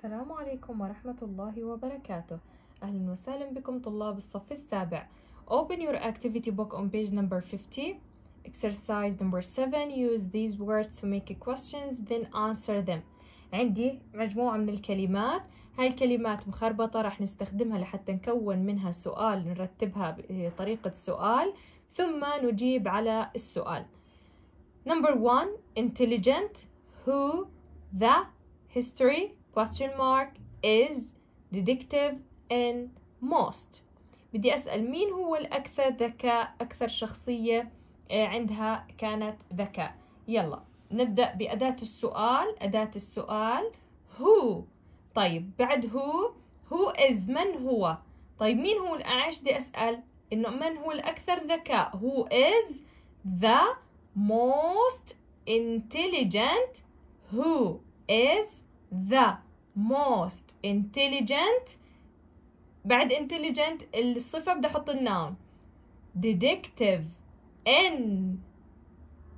السلام عليكم ورحمة الله وبركاته. أهلا وسهلا بكم طلاب الصف السابع. Open your activity book on page number 50 Exercise number 7 Use these words to make questions then answer them. عندي مجموعة من الكلمات. هاي الكلمات مخربطة راح نستخدمها لحتى نكون منها سؤال نرتبها بطريقة سؤال ثم نجيب على السؤال. Number 1 Intelligent. Who The History question mark is detective in most. بدي أسأل مين هو الأكثر ذكاء أكثر شخصية آه، عندها كانت ذكاء؟ يلا نبدأ بأداة السؤال. أداة السؤال who طيب بعد who who is من هو؟ طيب مين هو الأعش بدي أسأل إنه من هو الأكثر ذكاء؟ who is the most intelligent who is the most intelligent. بعد intelligent الصفة بدي أحط النون detective in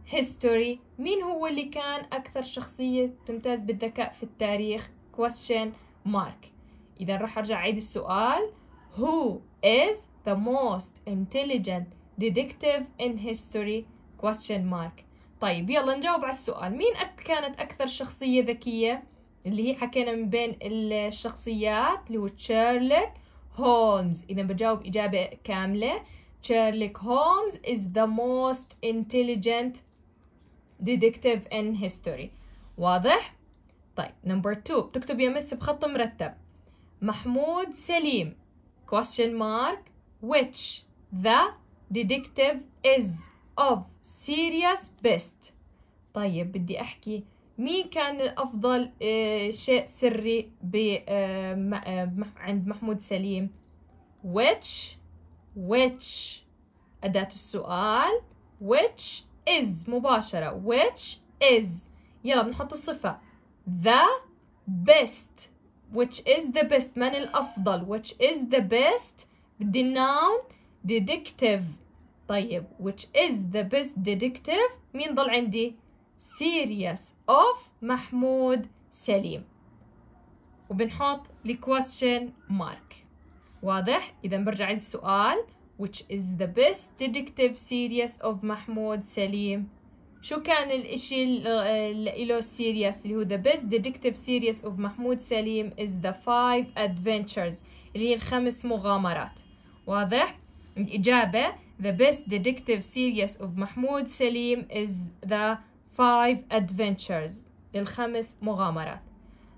history. مين هو اللي كان أكثر شخصية تمتاز بالذكاء في التاريخ؟ Question mark. إذا راح أرجع أعيد السؤال. Who is the most intelligent detective in history? Question mark. طيب يلا نجاوب على السؤال. مين كانت أكثر شخصية ذكية؟ اللي هي حكينا من بين الشخصيات اللي هو شيرلوك هولمز. إذا بجاوب إجابة كاملة شيرلوك هولمز is the most intelligent detective in history. واضح؟ طيب number 2 بتكتب يا مس بخط مرتب. محمود سليم question mark which the detective is of serious best. طيب بدي أحكي مين كان أفضل آه، شيء سري آه، آه، عند محمود سليم which which أداة السؤال which is مباشرة which is يلا بنحط الصفة the best which is the best من الأفضل which is the best بدي noun detective طيب which is the best detective مين ضل عندي serious of محمود سليم وبنحط question mark واضح؟ إذا برجع السؤال which is the best detective series of محمود سليم شو كان الاشي اللي له serious اللي هو the best detective series of محمود سليم is the five adventures اللي هي الخمس مغامرات واضح؟ الإجابة the best detective series of محمود سليم is the five adventures. الخمس مغامرات.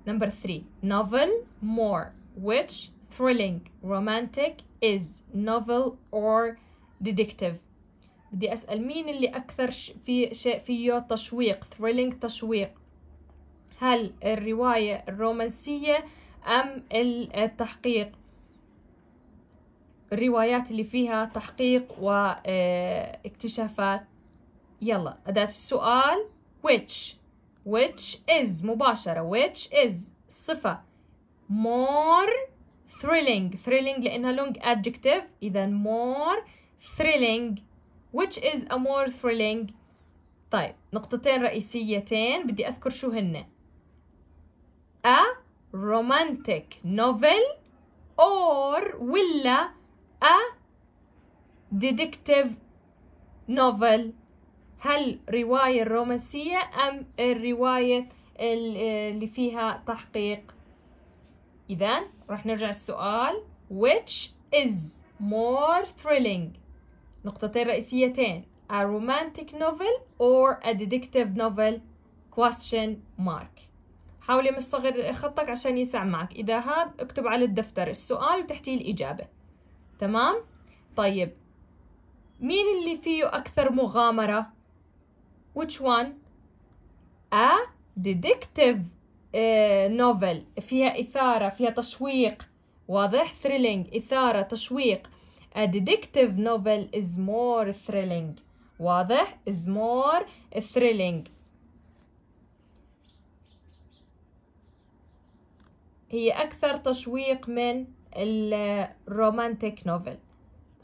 Number three novel more which thrilling romantic is novel or detective. بدي أسأل مين اللي أكثر في شيء فيه تشويق thrilling تشويق؟ هل الرواية الرومانسية أم التحقيق؟ الروايات اللي فيها تحقيق واكتشافات يلا أداة السؤال which which is مباشرة which is صفة more thrilling thrilling لأنها long adjective إذا more thrilling which is a more thrilling طيب نقطتين رئيسيتين بدي أذكر شو هن a romantic novel or ولا a detective novel هل رواية رومانسية أم الرواية اللي فيها تحقيق؟ إذا راح نرجع السؤال. Which is more thrilling? نقطتين رئيسيتين. A romantic novel or a detective novel? Question mark. حاولي مصغر خطك عشان يسع معك. إذا هاد اكتب على الدفتر السؤال وتحتيه الإجابة. تمام؟ طيب. مين اللي فيه أكثر مغامرة؟ Which one a detective uh, novel فيها إثارة فيها تشويق واضح thrilling إثارة تشويق a detective novel is more thrilling واضح is more thrilling هي أكثر تشويق من الرومانتيك نوفل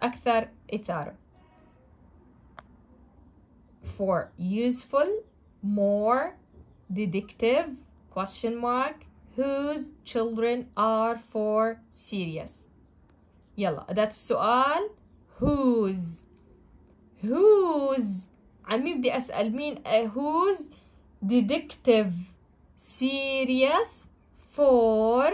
أكثر إثارة for useful more detective question mark whose children are for serious يلا أداة السؤال whose whose عن مين بدي أسأل مين uh, whose detective serious for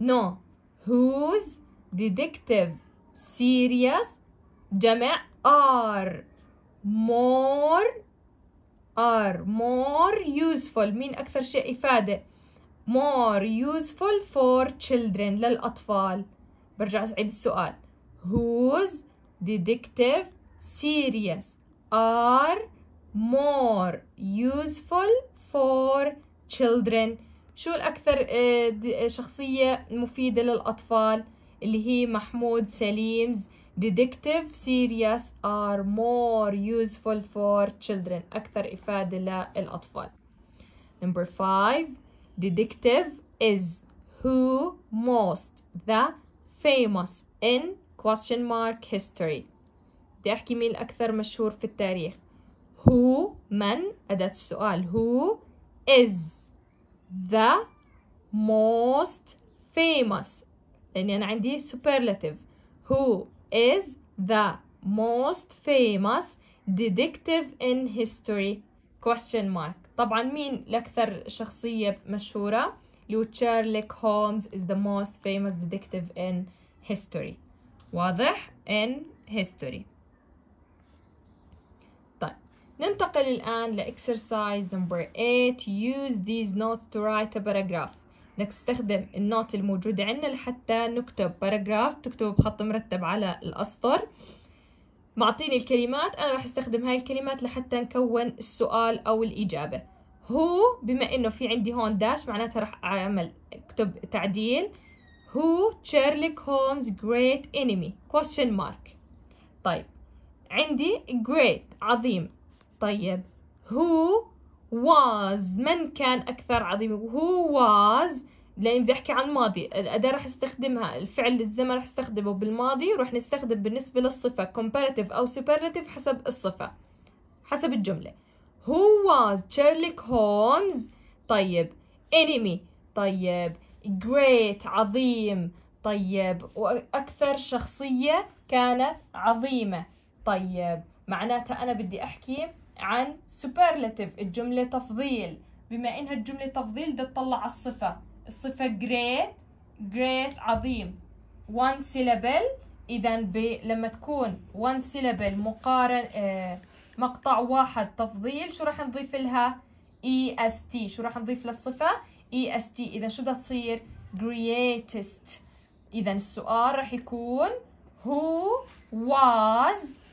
no whose detective serious جمع are more are more useful مين أكثر شيء إفادة more useful for children للأطفال برجع أعيد السؤال whose detective serious are more useful for children شو الأكثر شخصية مفيدة للأطفال اللي هي محمود سليمز detective serious are more useful for children أكثر إفادة للأطفال number five detective is who most the famous in question mark history بدي أحكي مين الأكثر مشهور في التاريخ who من أداة السؤال who is the most famous لأني أنا عندي superlative who is the most famous detective in history question mark طبعا مين الأكثر شخصية مشهورة اللي هو تشارليك هولمز is the most famous detective in history واضح in history طيب ننتقل الآن ل exercise number 8 use these notes to write a paragraph بدك تستخدم ال notes الموجودة عندنا لحتى نكتب paragraph تكتبه بخط مرتب على الأسطر. معطيني الكلمات أنا راح أستخدم هاي الكلمات لحتى نكون السؤال أو الإجابة. هو بما إنه في عندي هون dash معناتها راح أعمل أكتب تعديل. هو تشيرليك هولمز great enemy question mark. طيب عندي great عظيم. طيب هو was. من كان أكثر عظيم؟ who was. لأني بدي أحكي عن ماضي الأداة راح أستخدمها. الفعل الزمن راح أستخدمه بالماضي وراح نستخدم بالنسبة للصفة. comparative أو superlative حسب الصفة. حسب الجملة. who was. Sherlock Holmes. طيب. Enemy. طيب. Great. عظيم. طيب. وأكثر شخصية كانت عظيمة. طيب. معناتها أنا بدي أحكي عن superlative الجملة تفضيل. بما إنها الجملة تفضيل بدي تطلع على الصفة. الصفة great great عظيم. One syllable إذا لما تكون one syllable مقارن آه مقطع واحد تفضيل شو راح نضيف لها؟ Est شو راح نضيف للصفة؟ Est إذا شو بدها تصير؟ greatest. إذا السؤال راح يكون who was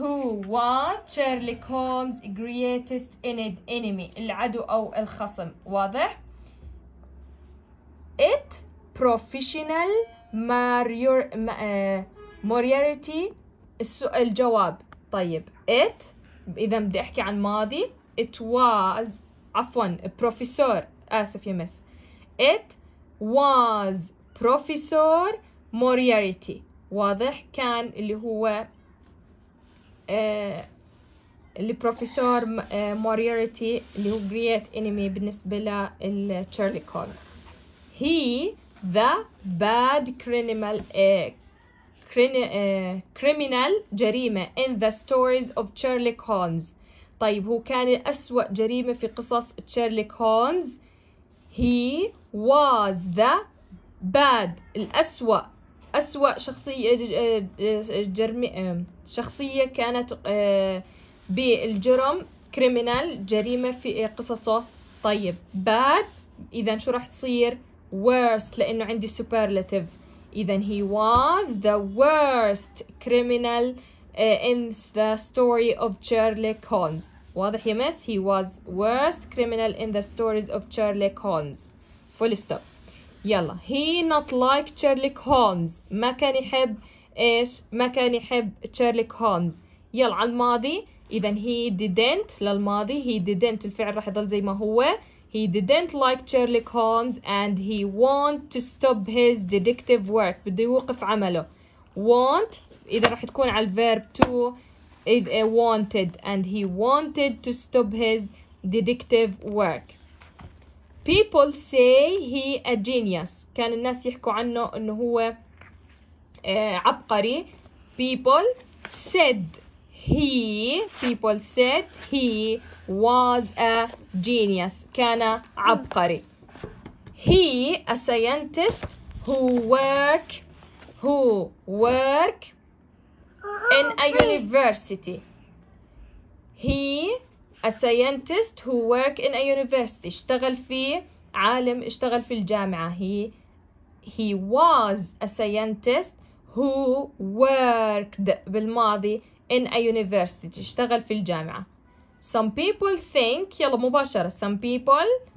هو وات شيرلوك هولمز greatest enemy العدو أو الخصم. واضح؟ it professor موريارتي السؤال الجواب. طيب. it إذا بدي أحكي عن ماضي. it was عفوا بروفيسور آسف يا مس. it was professor موريارتي واضح؟ كان اللي هو آه اللي بروفيسور موريارتي اللي هو great enemy بالنسبة لشيرلوك هولمز he the bad criminal uh, criminal جريمة in the stories of Sherlock Holmes طيب هو كان أسوأ جريمة في قصص تشيرلوك هولمز he was the bad الأسوأ أسوأ شخصية جرم شخصية كانت بالجرم كريمنال جريمة في قصصه طيب bad إذا شو راح تصير worst لأنه عندي superlative إذا he was the worst criminal in the story of Sherlock Holmes واضح يا مس he was worst criminal in the stories of Sherlock Holmes full stop يلا he not like Sherlock Holmes ما كان يحب ايش ما كان يحب Sherlock Holmes يلا على الماضي اذا he didn't للماضي he didn't الفعل راح يضل زي ما هو he didn't like Sherlock Holmes and he want to stop his detective work بده يوقف عمله want إذا راح تكون على الفيرب to wanted and he wanted to stop his detective work people say he a genius كان الناس يحكوا عنه انه هو عبقري people said he people said he was a genius كان عبقري he a scientist who work who work in a university he a scientist who work in a university اشتغل في عالم اشتغل في الجامعة he he was a scientist who worked بالماضي in a university اشتغل في الجامعة some people think يلا مباشرة some people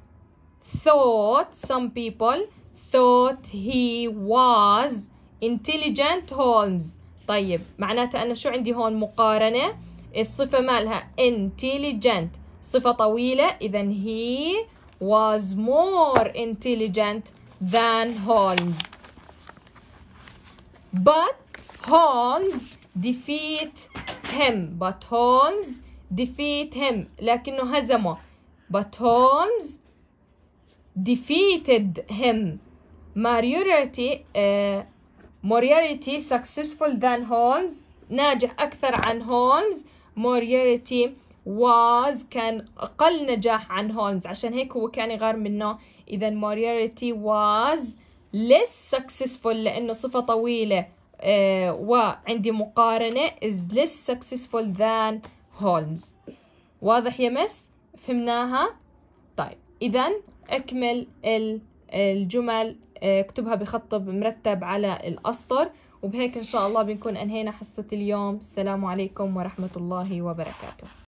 thought some people thought he was intelligent Holmes طيب معناتها أنا شو عندي هون مقارنة الصفة مالها intelligent صفة طويلة إذا he was more intelligent than Holmes but Holmes defeat him but Holmes defeat him لكنه هزمه but Holmes defeated him Moriarty uh, Moriarty successful than Holmes ناجح أكثر عن هولمز Moriarty was كان أقل نجاح عن هولمز. عشان هيك هو كان يغار منه إذا Moriarty was less successful لأنه صفة طويلة uh, وعندي مقارنة is less successful than Holmes واضح يا مس؟ فهمناها؟ طيب إذا أكمل الجمل اكتبها بخط مرتب على الأسطر. وبهيك إن شاء الله بنكون أنهينا حصة اليوم. السلام عليكم ورحمة الله وبركاته.